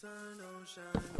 sun don't shine.